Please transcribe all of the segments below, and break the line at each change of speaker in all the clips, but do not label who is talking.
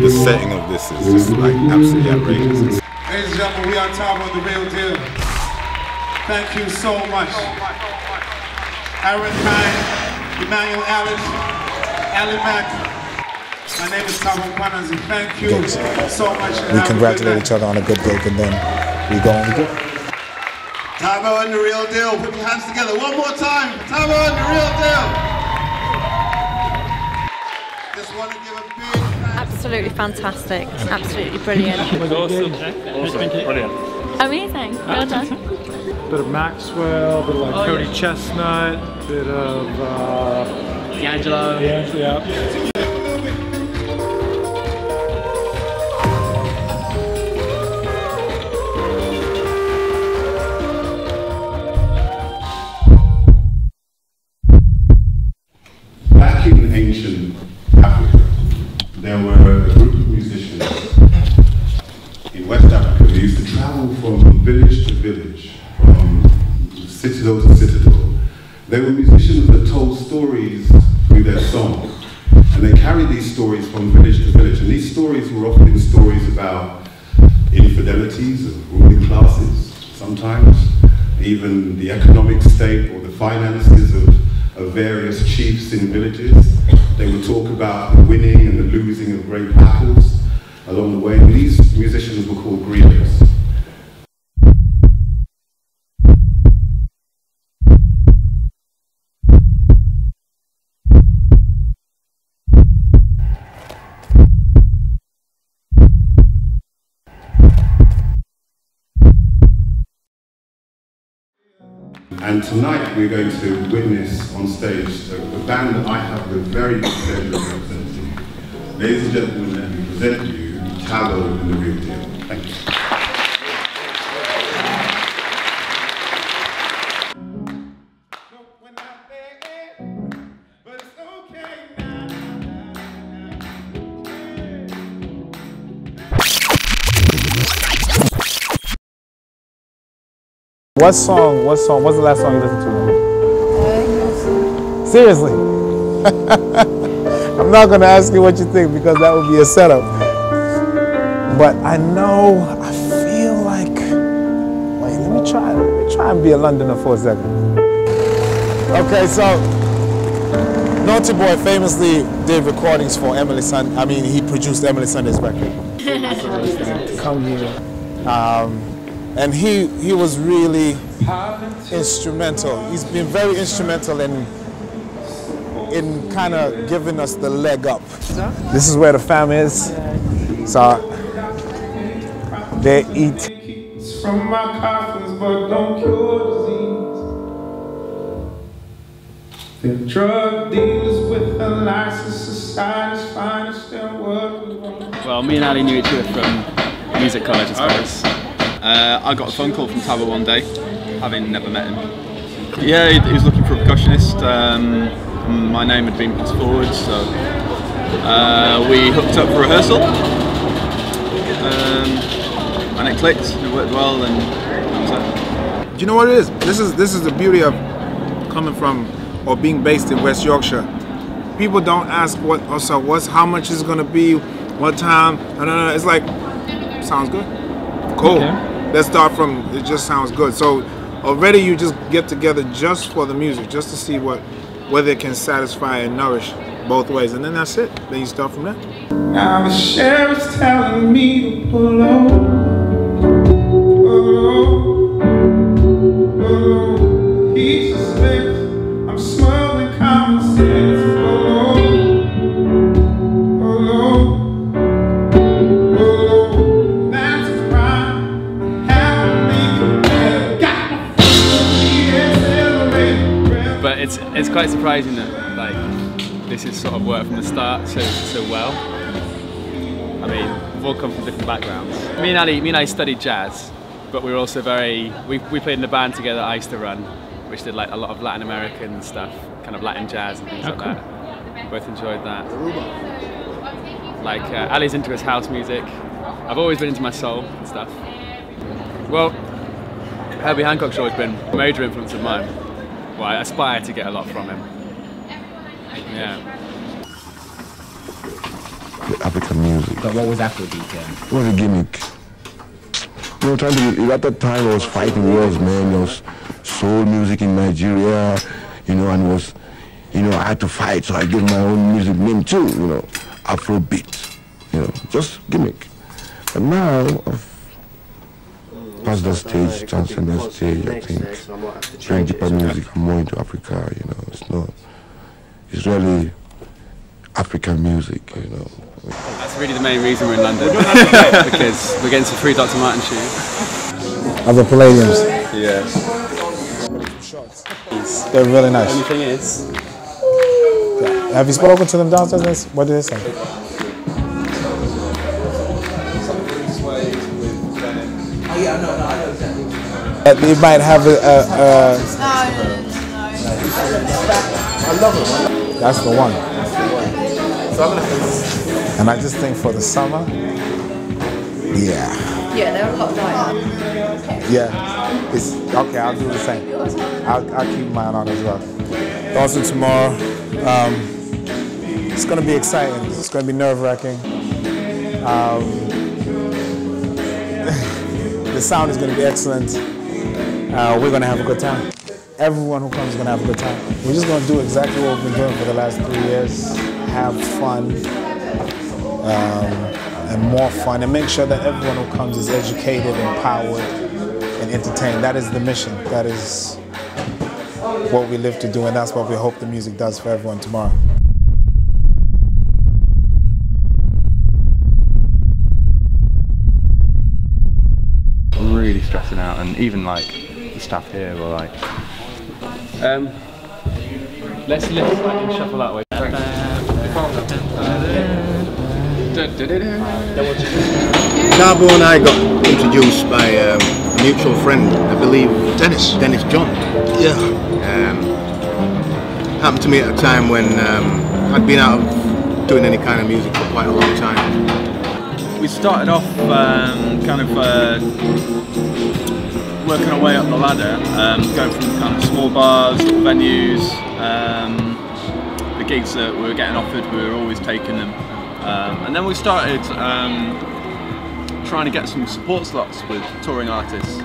the setting of this is just like absolutely outrageous.
Ladies and gentlemen, we are top of the real deal. Thank you so much. Aaron Kine, Emmanuel Alice, Ali Mack. My name is Thabo Panas and thank you so much.
We congratulate each other on a good gig and then we go on the good.
Thabo and the real deal. Put your hands together one more time. Thabo and the real deal. Just want to give a big
Absolutely fantastic. Absolutely brilliant.
It was awesome. Awesome. Brilliant.
Amazing. Well done.
Bit of Maxwell, bit of like Cody Chesnutt, bit of uh,
D'Angelo.
yeah, yeah.
Village from citadel to citadel. They were musicians that told stories through their song. And they carried these stories from village to village. And these stories were often stories about infidelities of ruling classes, sometimes, even the economic state or the finances of, of various chiefs in villages. They would talk about the winning and the losing of great battles along the way. And these musicians were called griots. And tonight we're going to witness on stage a, a band that I have the very pleasure of representing. Ladies and gentlemen, let me present you Tallow and the Real Deal. Thank you.
What song, what song, what's the last song you listened to? Seriously? I'm not gonna ask you what you think because that would be a setup. But I know, I feel like, wait, let me try, let me try and be a Londoner for a second. Okay, so, Naughty Boy famously did recordings for Emily Sun, I mean, he produced Emeli Sandé's record. Come here. Um, and he he was really instrumental. He's been very instrumental in in kind of giving us the leg up. This is where the fam is. So they eat.
From my coffins, but don't cure disease. The drug dealers with the license, society's finest and what we want.
Well, me and Ali knew each other from music college, I suppose. Uh, I got a phone call from Thabo one day, having never met him. Yeah, he, he was looking for a percussionist. Um, my name had been passed forward, so uh, we hooked up for rehearsal. Um, and it clicked, it worked well, and that was it.
Do you know what it is? This is this is the beauty of coming from or being based in West Yorkshire. People don't ask what also what's how much is it gonna be, what time. No, no, no. It's like sounds good. Cool. Let's start from it. Just sounds good. So already you just get together just for the music, just to see what whether it can satisfy and nourish both ways, and then that's it. Then you start from there.
Now the sheriff's telling me to pull over.
Surprising that like this is sort of worked from the start so so well. I mean, we've all come from different backgrounds. Me and Ali, me and I studied jazz, but we were also very we, we played in the band together. I used to run, which did like a lot of Latin American stuff, kind of Latin jazz and things like that. Both enjoyed that. Like uh, Ali's into his house music. I've always been into my soul and stuff. Well, Herbie Hancock's always been a major influence of mine. Well, I aspire to get a lot from him. Yeah.
play African music.
But what was Afrobeat then?
It was a gimmick. You know, trying to, at that time I was fighting wars, man. There was soul music in Nigeria, you know, and was, you know, I had to fight, so I gave my own music name too, you know, Afrobeat, you know, just gimmick. But now, I've passed that stage, transcend that stage, I think, bring deeper music, more into Africa, you know, it's not, it's really African music, you know.
That's really the main reason we're in London. because we're getting some free Dr. Martens shoes.
Other Palladiums.
Yeah.
They're really nice.
Only thing is,
Have you spoken to them downstairs? What did they say? Uh, They might have a. a, a that's the one. And I just think for the summer, yeah,
Yeah, they're a lot lighter.
yeah, it's okay. I'll do the same. I'll, I'll keep mine on as well. Also tomorrow, um, it's gonna be exciting. It's gonna be nerve wracking. Um, the sound is gonna be excellent. Uh, we're gonna have a good time. Everyone who comes is gonna have a good time. We're just gonna do exactly what we've been doing for the last three years. Have fun, um, and more fun, and make sure that everyone who comes is educated, empowered, and entertained. That is the mission. That is what we live to do, and that's what we hope the music does for everyone tomorrow.
really stressing out, and even like the staff here were like,
um, let's let's slightly shuffle that way.
Cabo and I got introduced by um, a mutual friend, I believe Dennis. Dennis John. Yeah. Um, happened to me at a time when um, I'd been out of doing any kind of music for quite a long time.
we started off um, kind of uh, working our way up the ladder, um, going from kind of small bars, little venues, um, the gigs that we were getting offered, we were always taking them. Um, and then we started um, trying to get some support slots with touring artists.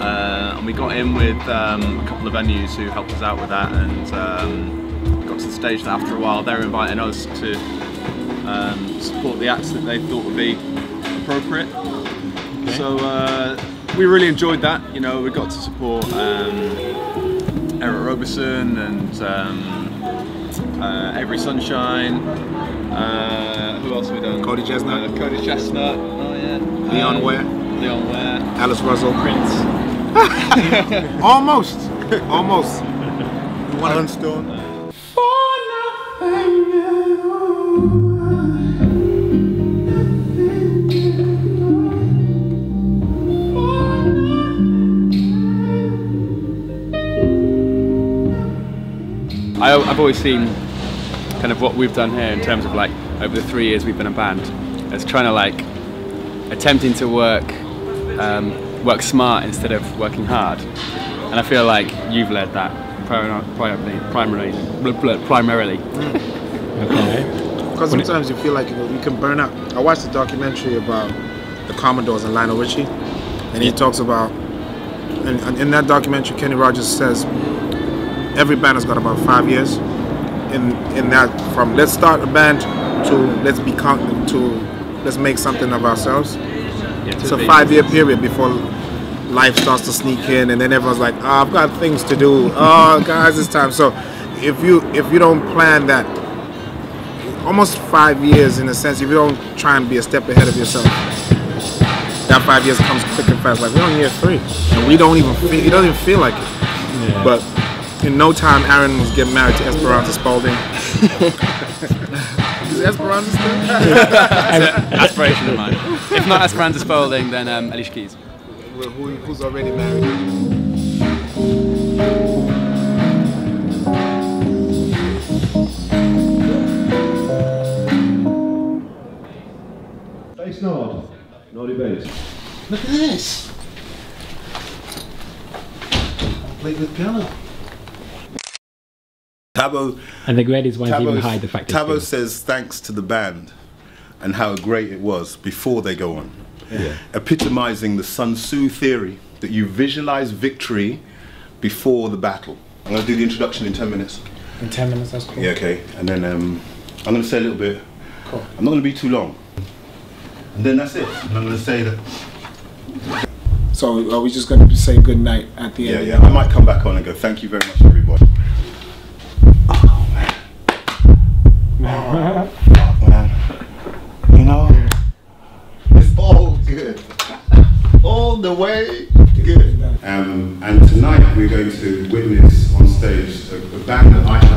Uh, and we got in with um, a couple of venues who helped us out with that and um, got to the stage that after a while they were inviting us to um, support the acts that they thought would be appropriate. So uh, we really enjoyed that. You know, we got to support um, Eric Roberson and um, uh, Avery Sunshine. Uh, who else have we done?
Cody Chesnutt.
Uh, Cody Chesnutt. Oh yeah.
Leon
Um,
Ware.
Leon Ware.
Alice Russell.
Prince.
Almost. Almost.
Alan Stone.
I, I've always seen kind of what we've done here in terms of like over the three years we've been a band as trying to like attempting to work um, work smart instead of working hard. And I feel like you've led that pri- primarily primarily blah, blah, primarily.
Because sometimes you feel like you, know, you can burn out. I watched a documentary about the Commodores and Lionel Richie, and he talks about, and, and in that documentary, Kenny Rogers says every band has got about five years. In in that, from let's start a band to let's become to let's make something of ourselves. it's a five-year period before life starts to sneak in, and then everyone's like, oh, "I've got things to do." Oh, guys, it's time. So if you if you don't plan that almost five years in a sense if you don't try and be a step ahead of yourself that five years comes quick and fast like we're on year three and we don't even feel it doesn't even feel like it but in no time aaron was getting married to esperanza spalding is esperanza still
aspiration of mine if not Esperanza Spalding then um, Alicia Keys
Well, who, who's already married
Bass nod. Naughty bass.
Look at this. Play with piano.
Thabo
And the greatest ones even
Thabo-
hide the fact it's
Thabo
good.
says thanks to the band. and how great it was before they go on.
Yeah.
Epitomizing the Sun Tzu theory that you visualize victory before the battle. I'm going to do the introduction in 10 minutes.
In 10 minutes, that's cool.
Yeah, okay. And then um, I'm going to say a little bit.
Cool.
I'm not going to be too long. And then that's it. And I'm going to say that.
So are we just going to say good night at the
Yeah,
end?
Yeah, yeah. I might come back on and go, thank you very much, everybody. man. You know, it's all good. all the way good. Um, and tonight we're going to witness on stage a, a band that I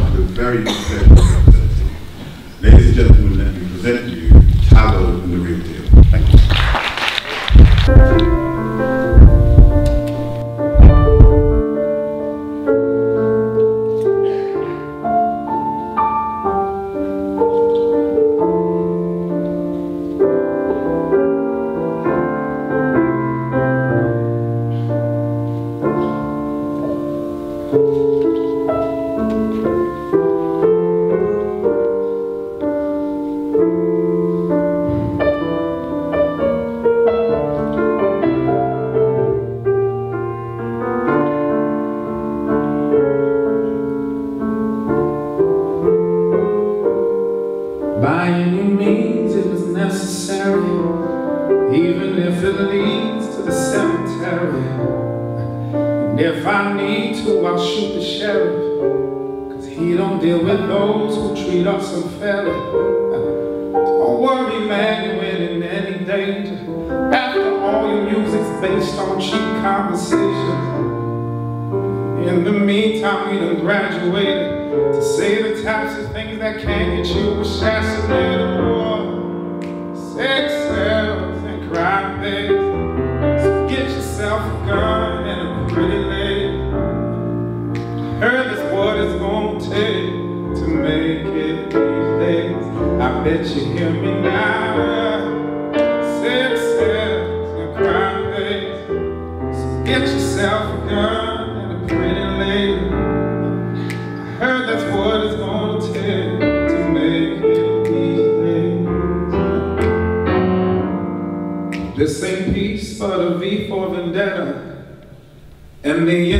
cheap conversations. In the meantime, we done graduated to say the types of things that can get you assassinated. War, sex sells and crime pays. So get yourself a gun and a pretty lady. Heard that's what it's gonna take to make it these days. I bet you hear me now. And the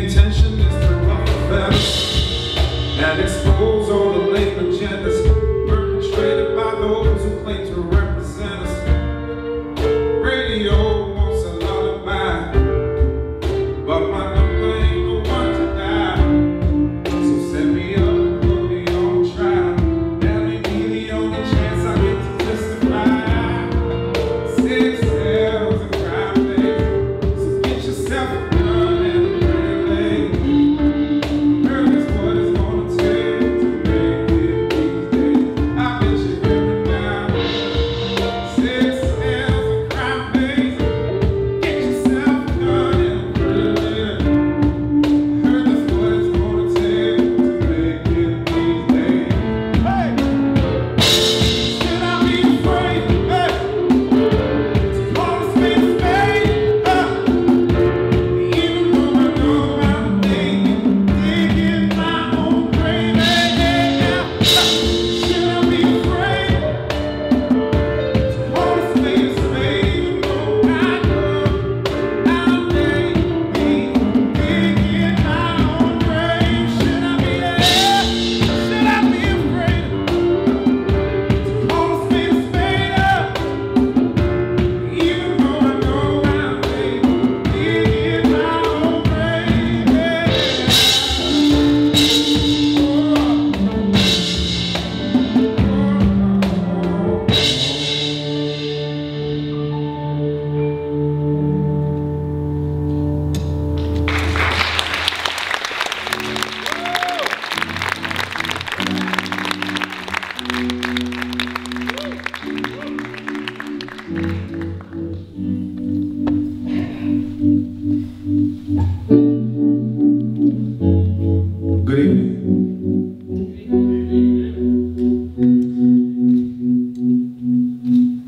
I'm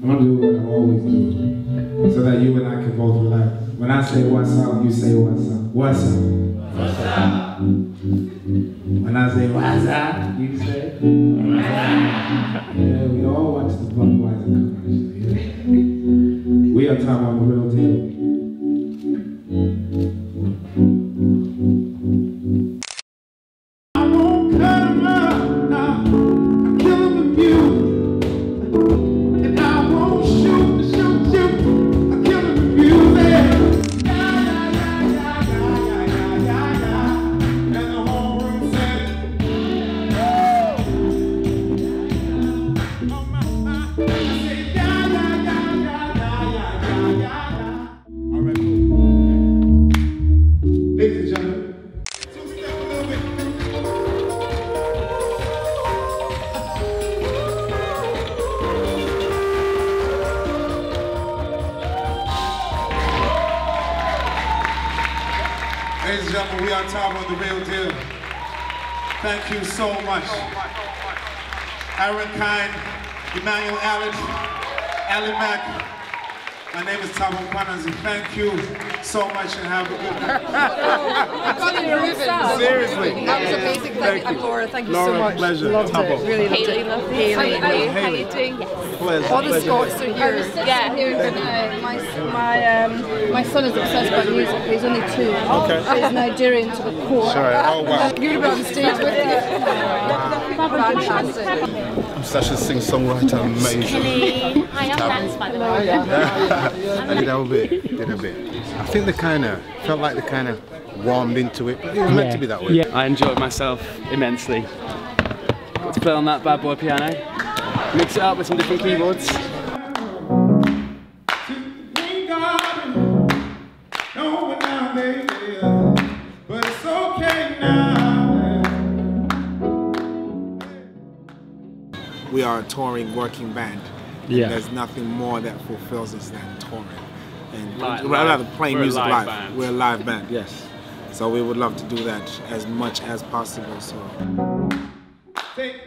gonna do what I always do, so that you and I can both relax. When I say what's up, you say what's up. What's up?
Gentlemen,
we are top of the real deal. Thank you so much. Aaron Kine, Emmanuel Allen, Ali Mack. My name is Thabo Panazi. Thank you so much and have a good night.
Seriously.
That was amazing. Thank, you, Laura. Thank you
Laura,
so much.
pleasure.
Loved
Thabo.
it. Really loved
Haley,
it.
loved it.
Haley,
How are you? How
it.
you doing? Yes.
Pleasure,
All the
pleasure.
Scots are here.
Yeah.
here but, my my um, my son is obsessed by music. He's only two.
Okay.
He's Nigerian to the core.
Sorry. Oh, wow.
You're on stage with you. Fantastic.
I'm such a sing-songwriter, amazing.
Hi, I'm Nance, by the way.
I did a bit, did a bit. I think they kind of felt like they kind of warmed into it, but it was meant to be that way. Yeah.
I enjoyed myself immensely. Got to play on that bad boy piano, mix it up with some different keyboards.
We are a touring working band. And
Yeah.
There's nothing more that fulfills us than touring. And
Li-
we'd rather
live.
playing
We're a
music
live
live.
band.
We're a live band, yes. So we would love to do that as much as possible. So
Take